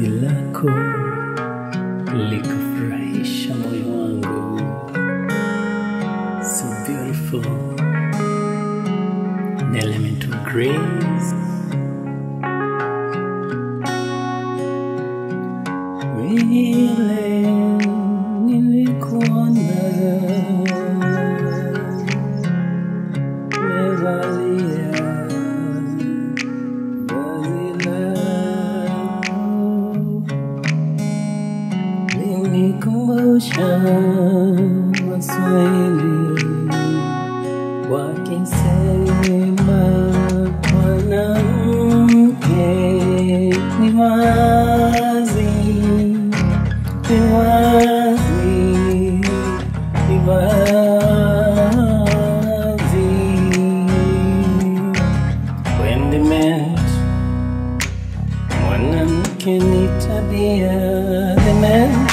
lako likafurahisha moyo wangu. So beautiful, an element of grace. Vile linikumbusha Waswahili wakisema mwanamke ni wazi, ni wazi, ni wazi. When they meant mwanamke ni tabia, they meant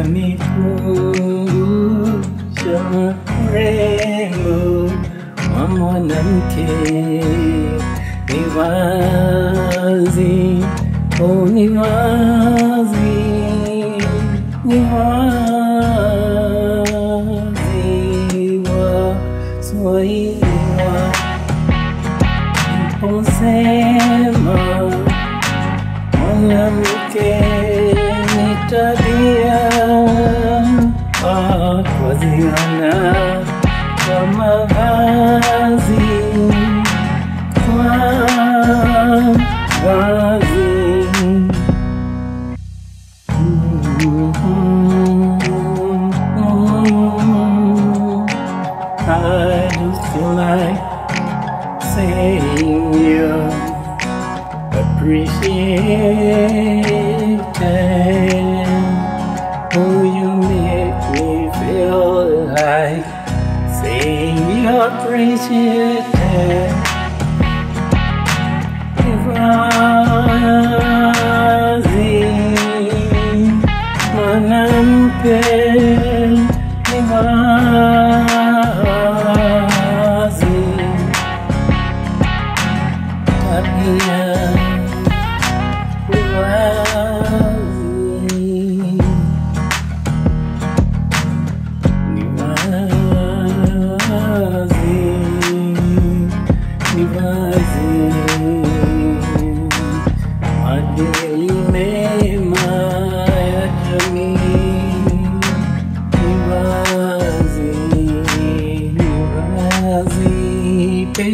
kanikumbusha urembo wa mwanamke ni wazi, oh, ni wazi, ni wazi wa Swahili wa mposema mwanamke ni tabia ah, kwa mavazi kwa vazi I just like saying you're appreciated. What brings you there. You are the Manampel, you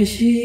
She